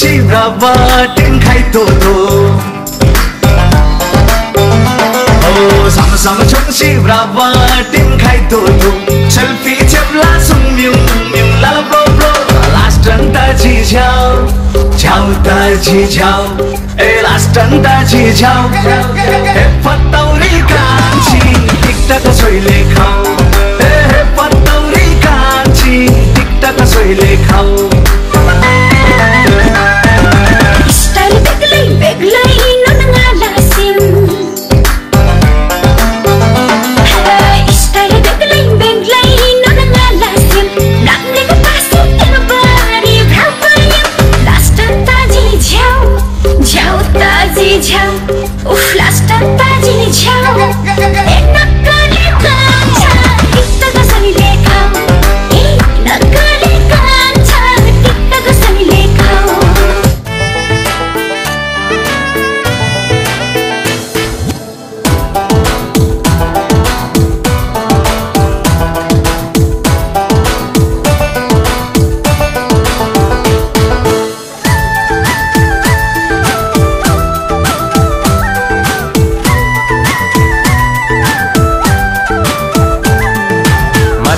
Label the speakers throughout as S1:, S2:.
S1: চিরাবা টিং খাইতো তো ও সাম সাম চং চিরাবা টিং খাইতো তো সেলফি চেপলা সুম মিউ মিউ লা ব্রো ব্রো লাস্ট টান তা জি যাও যাও তা জি যাও এ লাস্ট টান তা জি যাও এ ফটাউরি কাঞ্চি টিকটাক ছইলে খাও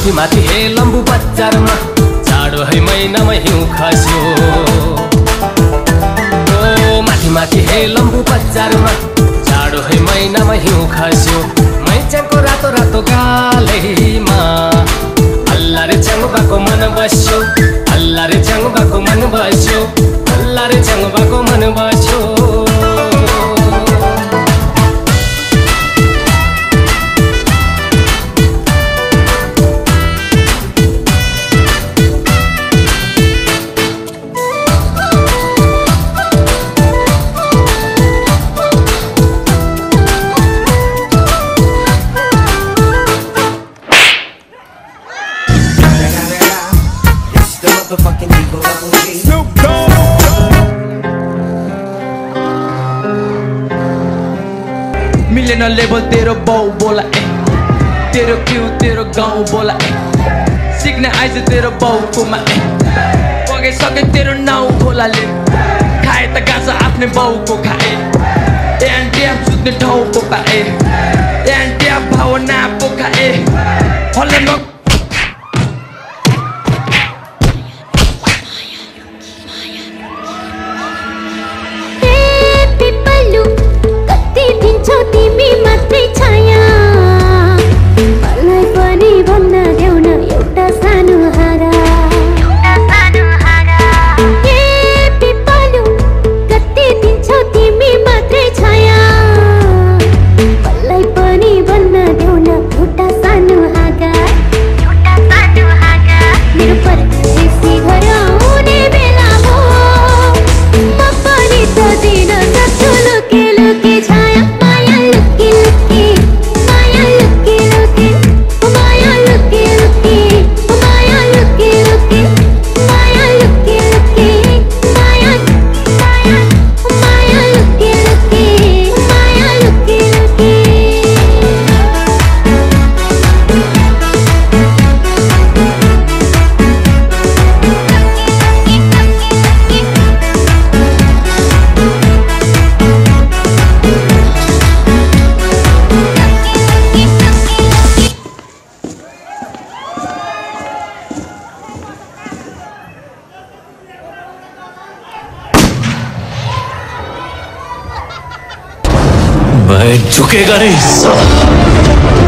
S2: माथि माथि हे लम्बु बजारमा जाडो है महिनामा हिउँ खस्यो। ओ माथि माथि हे लम्बु बजारमा जाडो है महिनामा हिउँ खस्यो। मैच्याको रातो रातो गालैमा अल्ला रे चङ्बाको मन बस्यो अल्ला रे चङ्बाको मन बस्यो अल्ला रे चङ्बाको मन बस्यो।
S3: Motherfucking Eagle Double G.
S4: Snoop Dogg.
S5: मिलेन लेभल तेरो बाउ बोला ए तेरो क्यु तेरो गाउँ बोला ए सिक्ने आइज तेरो बाउकोमा ए पगाइसके तेरो नाउँ खोलाले खाए त गाँस आफ्नै बाउको खाए एन्ट्याप सुत्ने ठाउँको पाए एन्ट्याप भावना पो खाए हल्ले
S6: मैं झुकेगा नहीं। साला